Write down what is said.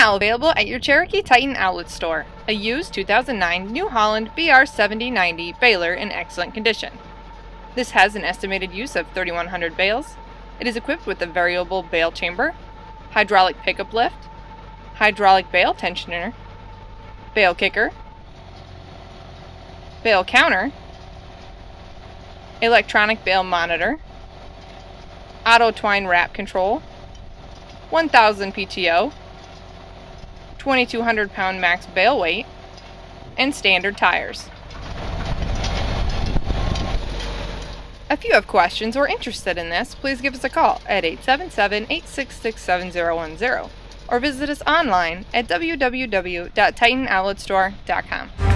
now available at your Cherokee Titan outlet store. A used 2009 New Holland BR7090 baler in excellent condition. This has an estimated use of 3,100 bales. It is equipped with a variable bale chamber, hydraulic pickup lift, hydraulic bale tensioner, bale kicker, bale counter, electronic bale monitor, auto twine wrap control, 1000 PTO, 2200 pound max bale weight, and standard tires. If you have questions or interested in this, please give us a call at 877-866-7010 or visit us online at www.titanoutletstore.com.